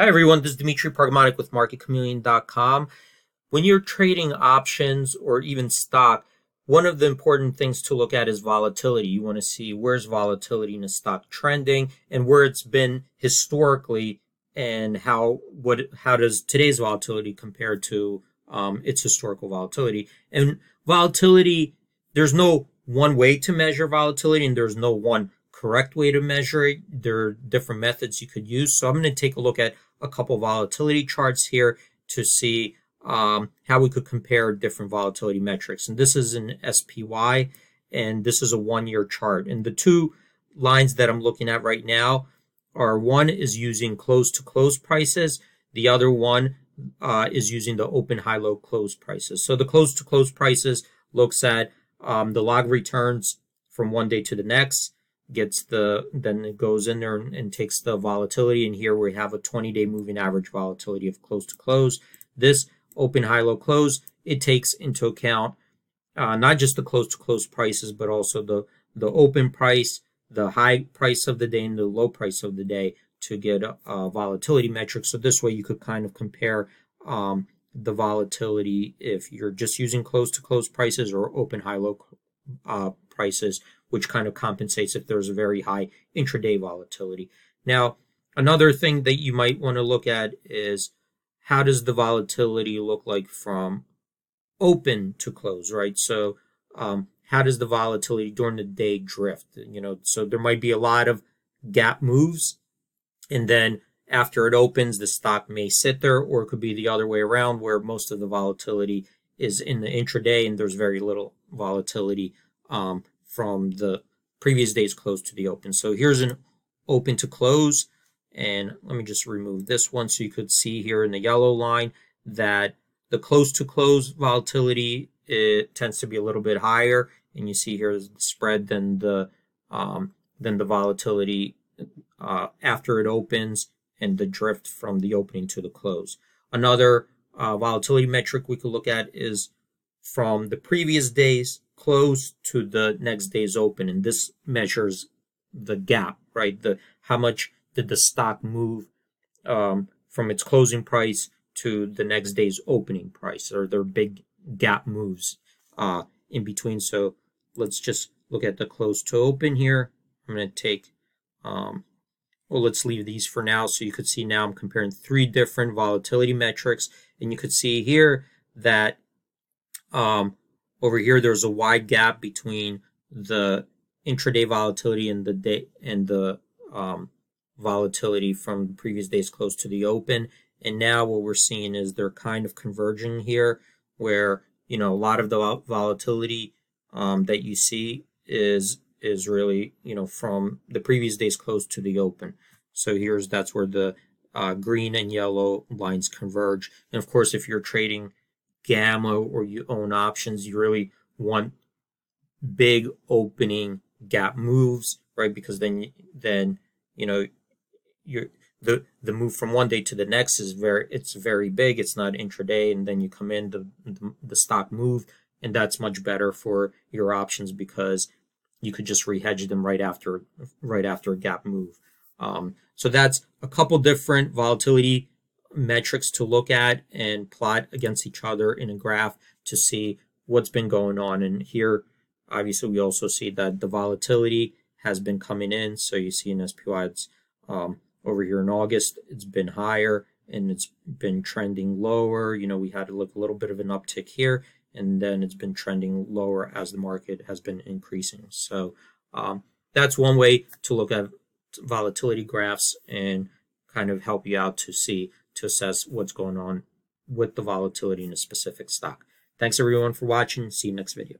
Hi, everyone. This is Dimitri Pargamanik with MarketChameleon.com. When you're trading options or even stock, one of the important things to look at is volatility. You want to see where's volatility in a stock trending and where it's been historically and how what how does today's volatility compare to um, its historical volatility. And volatility, there's no one way to measure volatility and there's no one correct way to measure it. There are different methods you could use. So I'm going to take a look at a couple volatility charts here to see um, how we could compare different volatility metrics. And this is an SPY, and this is a one-year chart. And the two lines that I'm looking at right now are one is using close-to-close prices. The other one uh, is using the open, high, low, close prices. So the close-to-close prices looks at um, the log returns from one day to the next gets the then it goes in there and, and, takes the volatility. And here we have a 20 day moving average volatility of close to close. This open high low close it takes into account uh, not just the close to close prices but also the the open price the high price of the day and the low price of the day to get a, a volatility metric. So this way you could kind of compare um, the volatility if you're just using close to close prices or open high low uh, prices which kind of compensates if there's a very high intraday volatility. Now, another thing that you might want to look at is how does the volatility look like from open to close, right? So, um, how does the volatility during the day drift? You know, so there might be a lot of gap moves, and then after it opens, the stock may sit there, or it could be the other way around, where most of the volatility is in the intraday, and there's very little volatility um, from the previous day's close to the open. So here's an open to close. And let me just remove this one so you could see here in the yellow line that the close to close volatility it tends to be a little bit higher. And you see here is the spread than the um, than the volatility uh, after it opens and the drift from the opening to the close. Another uh, volatility metric we could look at is from the previous days close to the next day's open and this measures the gap right? The how much did the stock move um, from its closing price to the next day's opening price? Or there big gap moves uh, in between? So let's just look at the close to open here. I'm going to take um, well let's leave these for now. So you could see now i'm comparing three different volatility metrics and you could see here that um, over here, there's a wide gap between the intraday volatility and the day and the um, volatility from the previous day's close to the open. And now what we're seeing is they're kind of converging here, where you know a lot of the volatility um, that you see is is really you know from the previous day's close to the open. So here's that's where the uh, green and yellow lines converge. And of course, if you're trading gamma or you own options, you really want big opening gap moves, right? Because then, then, you know, you're, the, the move from one day to the next is very, it's very big. It's not intraday. And then you come in, the, the, the stock move, and that's much better for your options because you could just rehedge them right after, right after a gap move. Um, so that's a couple different volatility metrics to look at and plot against each other in a graph to see what's been going on. And here, obviously, we also see that the volatility has been coming in. So you see in SPY, it's um, over here in August, it's been higher and it's been trending lower. You know, we had to look a little bit of an uptick here, and then it's been trending lower as the market has been increasing. So um, that's one way to look at volatility graphs and kind of help you out to see to assess what's going on with the volatility in a specific stock. Thanks everyone for watching. See you next video.